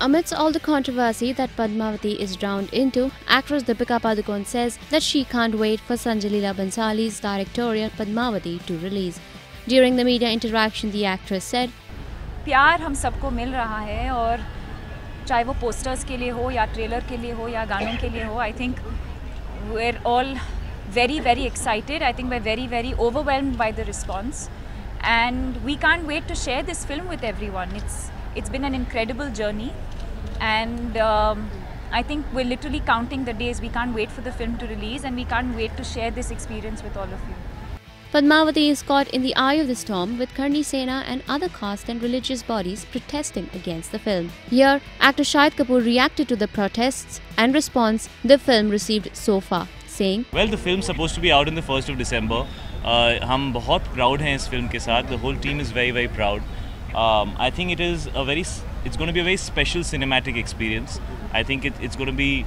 Amidst all the controversy that Padmavati is drowned into, actress Deepika Padukone says that she can't wait for Sanjay Leela Bhansali's directorial Padmavati to release. During the media interaction, the actress said, प्यार हम सबको मिल रहा है और चाहे वो posters के लिए हो या ट्रेलर के लिए हो या गानों के लिए हो I think we're all very, very excited. I think we're very, very overwhelmed by the response. And we can't wait to share this film with everyone. It's, it's been an incredible journey and um, i think we're literally counting the days we can't wait for the film to release and we can't wait to share this experience with all of you Padmavati is caught in the eye of the storm with Karni Sena and other caste and religious bodies protesting against the film. Here, actor Shahid Kapoor reacted to the protests and response the film received so far, saying, Well, the film's supposed to be out in the 1st of December. Uh, हम बहुत proud हैं इस film के साथ. The whole team is very very proud. Um, I think it is a very it's going to be a very special cinematic experience. I think it, it's going to be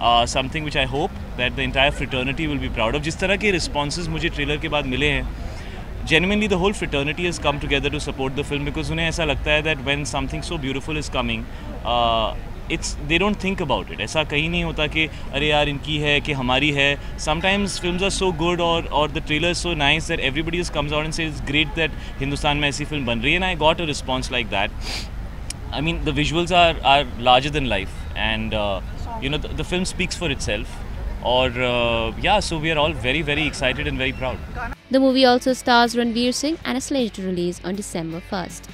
uh, something which I hope that the entire fraternity will be proud of. जिस तरह के responses मुझे trailer के बाद मिले हैं genuinely the whole fraternity has come together to support the film because उन्हें ऐसा लगता है that when something so beautiful is coming uh, it's they don't think about it ऐसा कहीं नहीं होता कि अरे यार इनकी है कि हमारी है sometimes films are so good or or the trailer is so nice that everybody just comes out and says great that Hindustan में ऐसी film बन रही है and I got a response like that I mean the visuals are are larger than life. And uh, you know the, the, film speaks for itself. Or uh, yeah so we are all very very excited and very proud. The movie also stars ranveer singh and is slated to release on december 1st